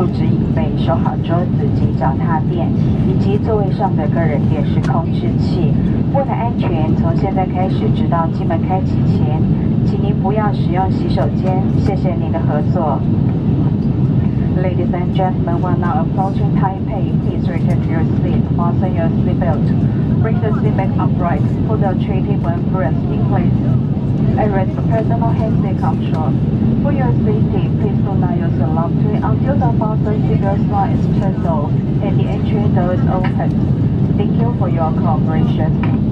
带，竖直椅背，收好桌子及脚踏垫，以及座位上的个人电视控制器。为了安全，从现在开始直到机门开启前，请您不要使用洗手间。谢谢您的合作。Ladies and gentlemen, we're now approaching Taipei. Please return to your seat, fasten your seatbelt, bring the seat back upright, put the tray table and rest in place, and rest the personal handset control. For your safety, please do not use the tray until the fasten seatbelt sign is turned off and the entry door is open. Thank you for your cooperation.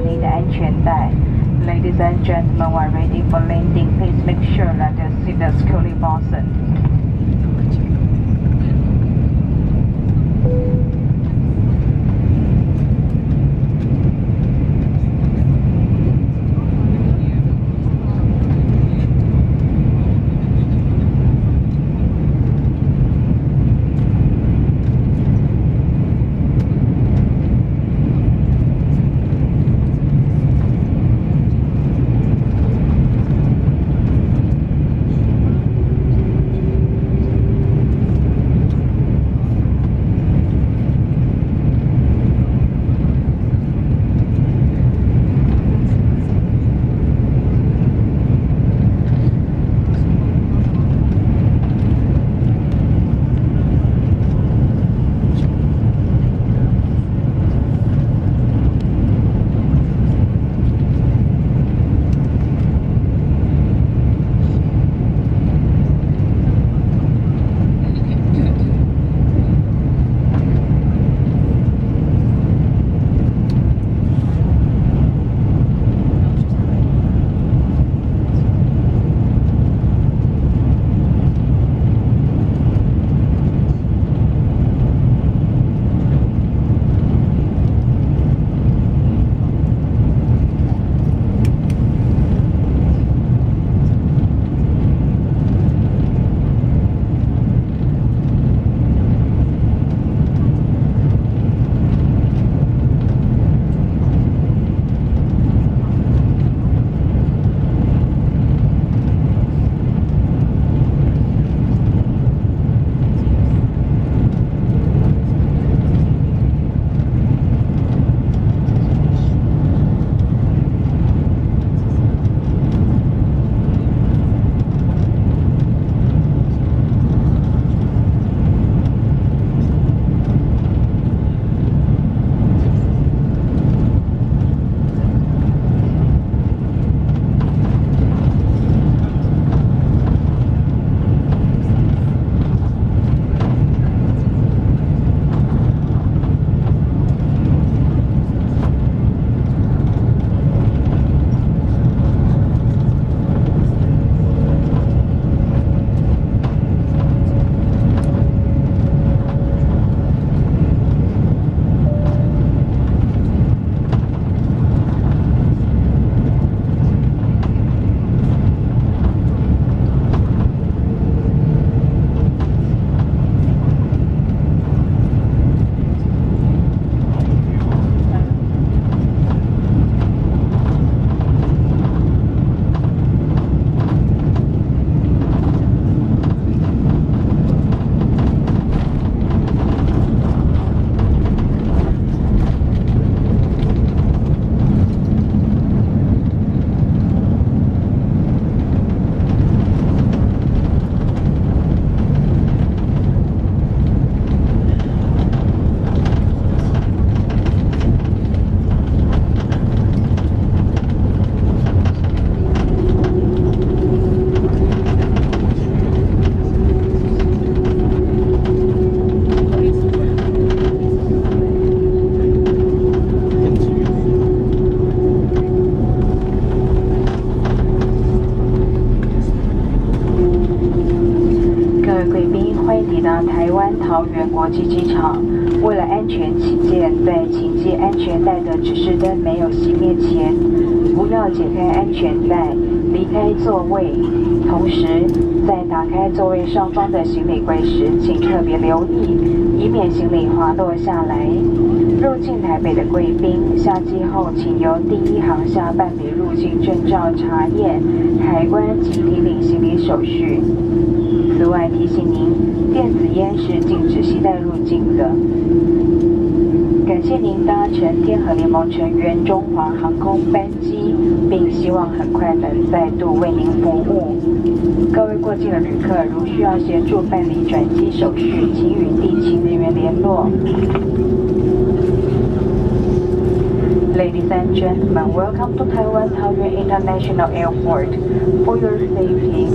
系好您的安全带。Ladies and gentlemen, we're ready for landing. Please make sure that the seat is securely fastened. 际机场，为了安全起见，在请系安全带的指示灯没有熄灭前，不要解开安全带，离开座位。同时，在打开座位上方的行李柜时，请特别留意，以免行李滑落下来。入境台北的贵宾，下机后请由第一航厦办理入境证照查验、海关及提领行李手续。此外提醒您，电子烟是禁止携带入境的。感谢您搭乘天河联盟成员中华航空班机，并希望很快能再度为您服务。各位过境的旅客，如需要协助办理转机手续，请与地勤人员联络。Ladies and gentlemen, welcome to Taiwan Taoyuan International Airport. For your safety,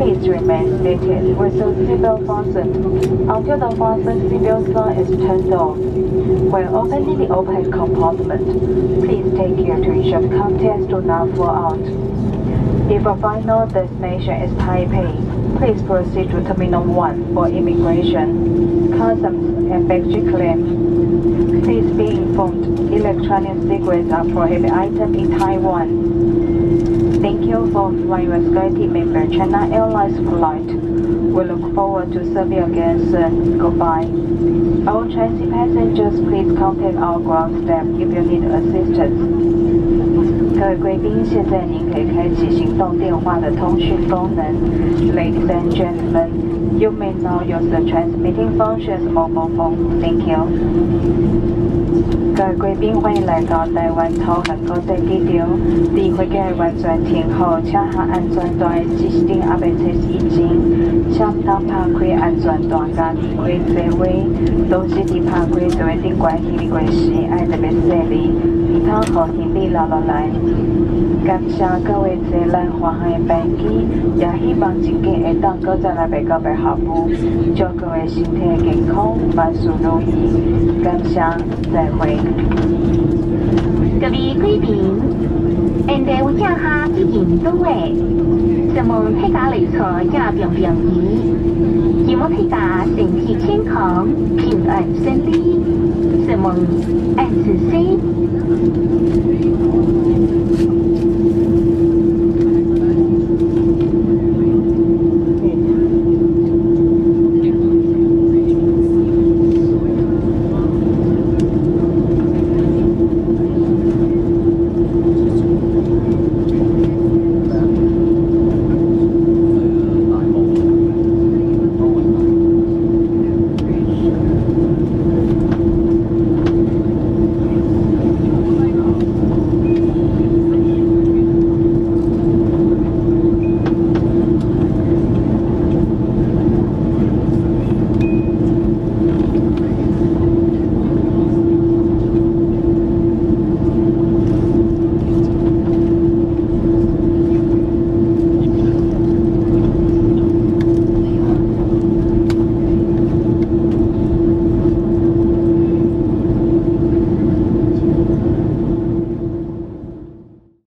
Please remain seated with your seatbelt fastened until the fasten seatbelt sign is turned off. When opening the overhead compartment, please take care to ensure the contents do not fall out. If a final destination is Taipei, please proceed to Terminal 1 for immigration, customs, and baggage claim. Please be informed electronic cigarettes are prohibited item in Taiwan. You for flying with SkyTeam member China Airlines flight. We look forward to serving you again soon. Goodbye. All transit passengers, please contact our ground staff if you need assistance. 各位贵宾，现在您可以开启行动电话的通讯功能。Ladies and gentlemen, you may now use the transmitting function's mobile phone. Thank you. 各位贵宾，欢迎来到台湾桃园国际机场。离飞机完全停好，请下安全带系紧阿未测试前，请当拍开安全带甲离开座位。同时，伫拍开座位顶关行李柜时，爱特别注意，唔通互行李落落来。感谢各位坐咱华航的班机，也希望真紧会当搁再来白到白下午，祝各位身体健康，万事如意。感谢，再会。各位贵宾，现在有正下已经到位，希望大家来坐正平平宜，希望大家身体健康、平安顺利，希望按时先。